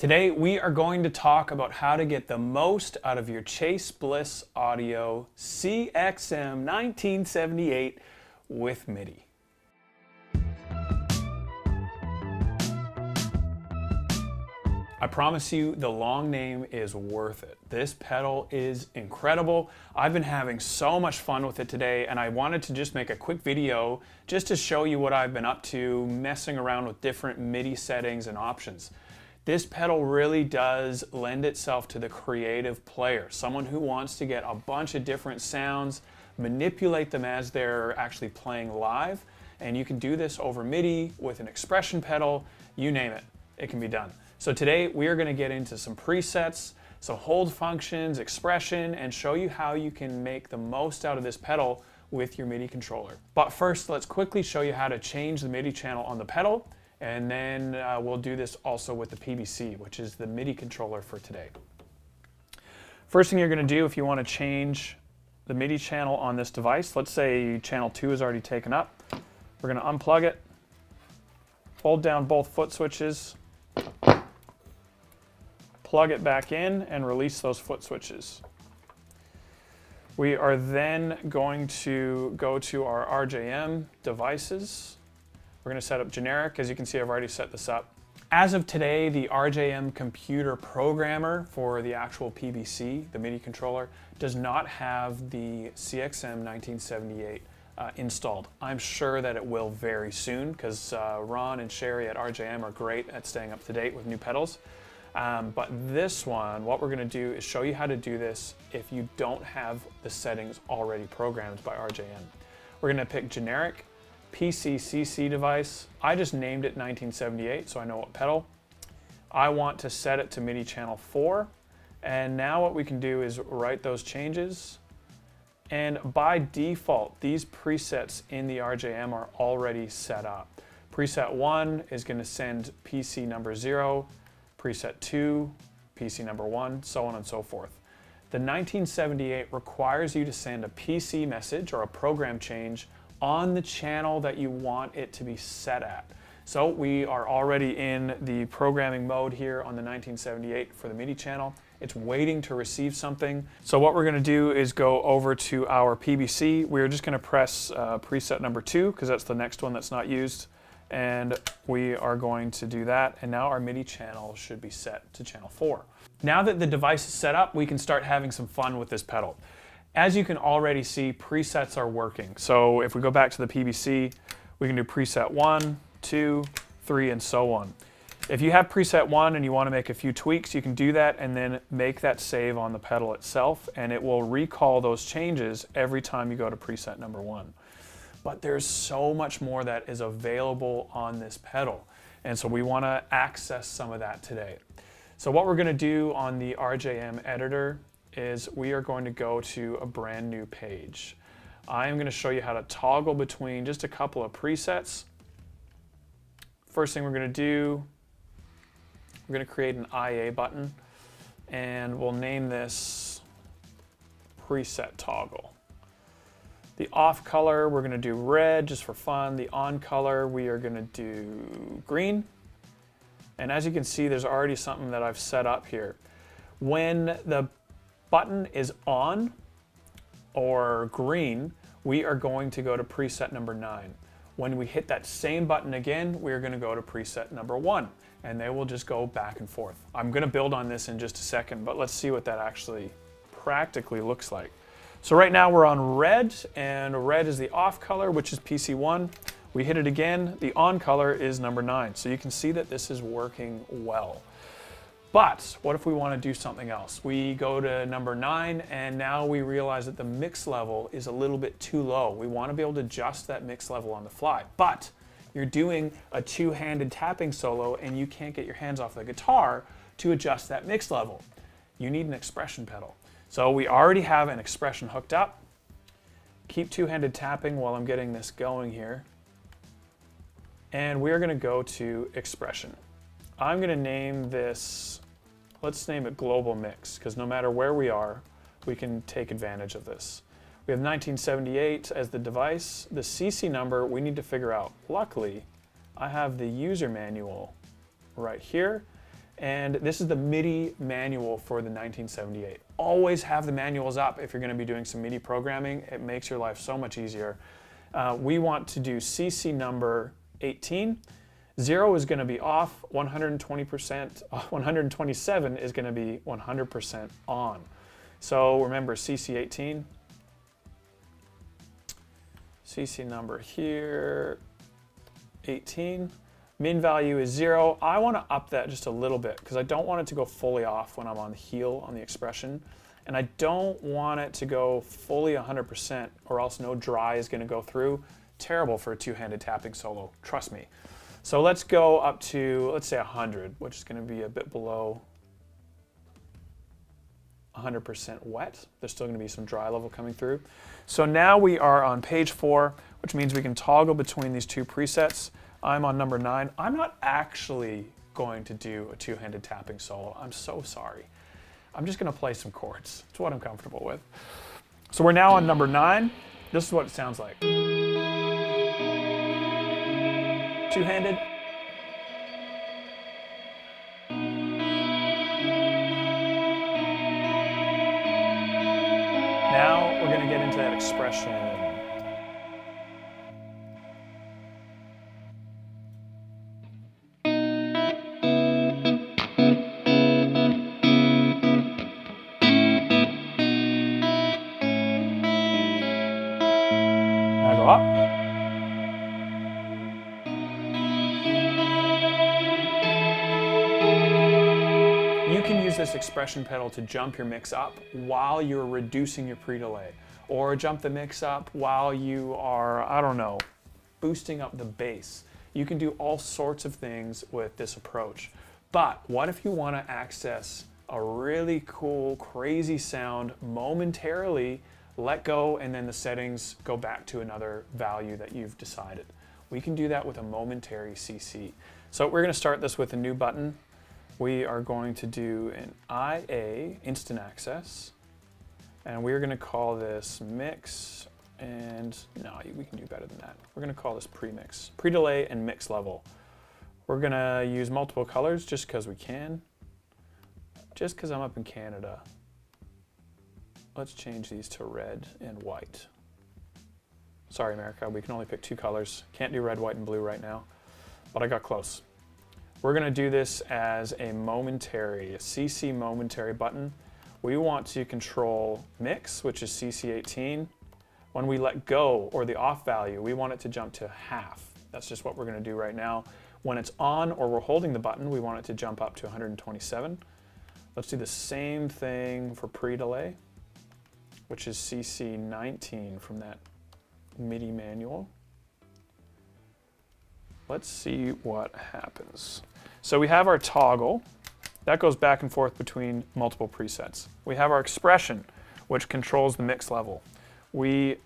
Today we are going to talk about how to get the most out of your Chase Bliss Audio CXM 1978 with MIDI. I promise you the long name is worth it. This pedal is incredible. I've been having so much fun with it today and I wanted to just make a quick video just to show you what I've been up to messing around with different MIDI settings and options. This pedal really does lend itself to the creative player, someone who wants to get a bunch of different sounds, manipulate them as they're actually playing live, and you can do this over MIDI with an expression pedal, you name it, it can be done. So today we are going to get into some presets, some hold functions, expression, and show you how you can make the most out of this pedal with your MIDI controller. But first, let's quickly show you how to change the MIDI channel on the pedal, and then uh, we'll do this also with the PBC, which is the MIDI controller for today. First thing you're going to do if you want to change the MIDI channel on this device, let's say channel 2 is already taken up, we're going to unplug it, hold down both foot switches, plug it back in and release those foot switches. We are then going to go to our RJM devices. We're to set up generic. As you can see, I've already set this up. As of today, the RJM computer programmer for the actual PBC, the MIDI controller, does not have the CXM 1978 uh, installed. I'm sure that it will very soon because uh, Ron and Sherry at RJM are great at staying up to date with new pedals. Um, but this one, what we're going to do is show you how to do this if you don't have the settings already programmed by RJM. We're going to pick generic PCCC device. I just named it 1978 so I know what pedal. I want to set it to MIDI channel 4 and now what we can do is write those changes and by default these presets in the RJM are already set up. Preset 1 is going to send PC number 0 preset 2, PC number 1, so on and so forth. The 1978 requires you to send a PC message or a program change on the channel that you want it to be set at. So we are already in the programming mode here on the 1978 for the MIDI channel. It's waiting to receive something. So what we're going to do is go over to our PBC. We're just going to press uh, preset number two because that's the next one that's not used and we are going to do that and now our MIDI channel should be set to channel 4. Now that the device is set up we can start having some fun with this pedal. As you can already see presets are working so if we go back to the PBC we can do preset one, two, three, and so on. If you have preset 1 and you want to make a few tweaks you can do that and then make that save on the pedal itself and it will recall those changes every time you go to preset number 1 but there's so much more that is available on this pedal. And so we want to access some of that today. So what we're going to do on the RJM editor is we are going to go to a brand new page. I am going to show you how to toggle between just a couple of presets. First thing we're going to do, we're going to create an IA button and we'll name this preset toggle. The off color, we're gonna do red just for fun. The on color, we are gonna do green. And as you can see, there's already something that I've set up here. When the button is on or green, we are going to go to preset number nine. When we hit that same button again, we're gonna go to preset number one, and they will just go back and forth. I'm gonna build on this in just a second, but let's see what that actually practically looks like. So right now we're on red, and red is the off color, which is PC1. We hit it again, the on color is number nine. So you can see that this is working well. But what if we want to do something else? We go to number nine and now we realize that the mix level is a little bit too low. We want to be able to adjust that mix level on the fly. But you're doing a two-handed tapping solo and you can't get your hands off the guitar to adjust that mix level. You need an expression pedal. So we already have an expression hooked up. Keep two-handed tapping while I'm getting this going here. And we're gonna go to expression. I'm gonna name this, let's name it global mix, because no matter where we are, we can take advantage of this. We have 1978 as the device. The CC number we need to figure out. Luckily, I have the user manual right here And this is the MIDI manual for the 1978. Always have the manuals up if you're going to be doing some MIDI programming. It makes your life so much easier. Uh, we want to do CC number 18. Zero is going to be off, 120%, 127 is going to be 100% on. So remember CC18, CC number here, 18. Min value is zero. I want to up that just a little bit because I don't want it to go fully off when I'm on the heel on the expression. And I don't want it to go fully 100% or else no dry is going to go through. Terrible for a two-handed tapping solo, trust me. So let's go up to, let's say 100, which is going to be a bit below 100% wet. There's still going to be some dry level coming through. So now we are on page four, which means we can toggle between these two presets. I'm on number nine. I'm not actually going to do a two-handed tapping solo. I'm so sorry. I'm just going to play some chords. It's what I'm comfortable with. So we're now on number nine. This is what it sounds like. Two-handed. Now we're going to get into that expression. You can use this expression pedal to jump your mix up while you're reducing your pre-delay, or jump the mix up while you are, I don't know, boosting up the bass. You can do all sorts of things with this approach. But what if you want to access a really cool, crazy sound momentarily, let go, and then the settings go back to another value that you've decided? We can do that with a momentary CC. So we're going to start this with a new button we are going to do an IA instant access and we're going to call this mix and no we can do better than that. We're going to call this pre-mix, pre-delay and mix level. We're going to use multiple colors just because we can. Just because I'm up in Canada. Let's change these to red and white. Sorry America we can only pick two colors. Can't do red white and blue right now but I got close we're going to do this as a momentary, a CC momentary button. We want to control mix, which is CC18. When we let go, or the off value, we want it to jump to half. That's just what we're going to do right now. When it's on or we're holding the button, we want it to jump up to 127. Let's do the same thing for pre-delay, which is CC19 from that MIDI manual. Let's see what happens. So we have our toggle. That goes back and forth between multiple presets. We have our expression, which controls the mix level. We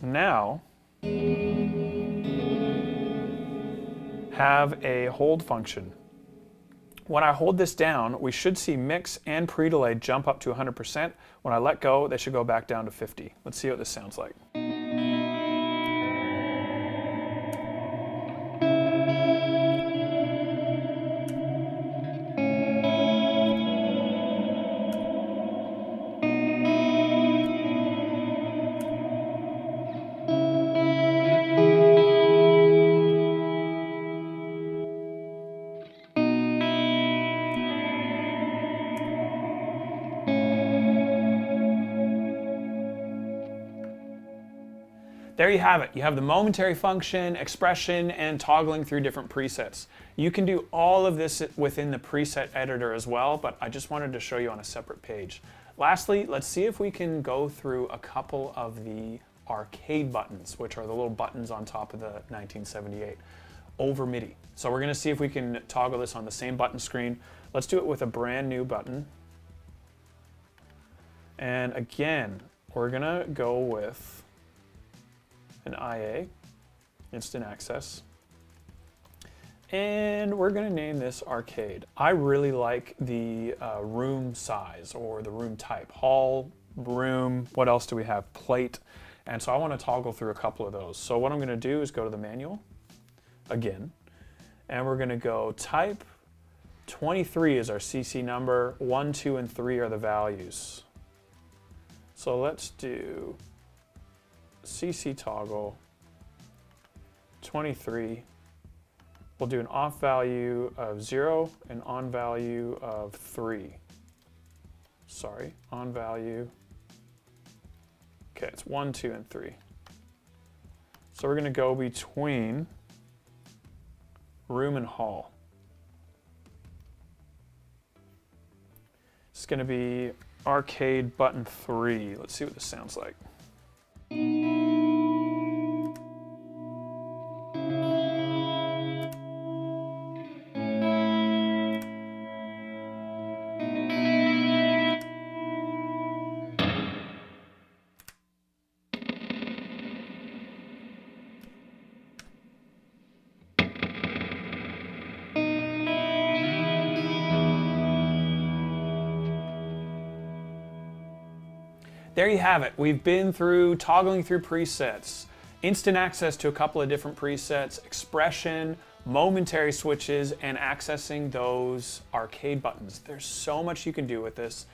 now have a hold function. When I hold this down, we should see mix and pre-delay jump up to 100%. When I let go, they should go back down to 50. Let's see what this sounds like. There you have it. You have the momentary function, expression, and toggling through different presets. You can do all of this within the preset editor as well, but I just wanted to show you on a separate page. Lastly, let's see if we can go through a couple of the arcade buttons, which are the little buttons on top of the 1978 over MIDI. So we're gonna see if we can toggle this on the same button screen. Let's do it with a brand new button. And again, we're gonna go with an IA, instant access. And we're gonna name this arcade. I really like the uh, room size or the room type. Hall, room, what else do we have? Plate. And so I wanna toggle through a couple of those. So what I'm gonna do is go to the manual again, and we're gonna go type, 23 is our CC number, 1, 2, and 3 are the values. So let's do CC toggle 23. We'll do an off value of 0 and on value of 3. Sorry, on value. Okay, it's 1, 2, and 3. So we're going to go between room and hall. It's going to be arcade button 3. Let's see what this sounds like. There you have it. We've been through toggling through presets, instant access to a couple of different presets, expression, momentary switches, and accessing those arcade buttons. There's so much you can do with this.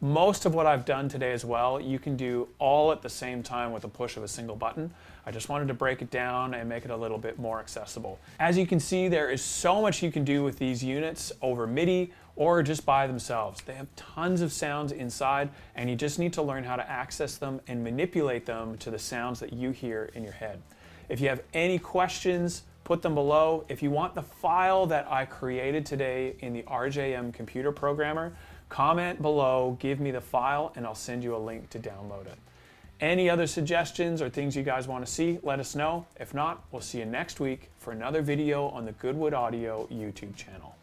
Most of what I've done today as well, you can do all at the same time with a push of a single button. I just wanted to break it down and make it a little bit more accessible. As you can see, there is so much you can do with these units over MIDI or just by themselves. They have tons of sounds inside and you just need to learn how to access them and manipulate them to the sounds that you hear in your head. If you have any questions, put them below. If you want the file that I created today in the RJM computer programmer, Comment below, give me the file, and I'll send you a link to download it. Any other suggestions or things you guys want to see, let us know. If not, we'll see you next week for another video on the Goodwood Audio YouTube channel.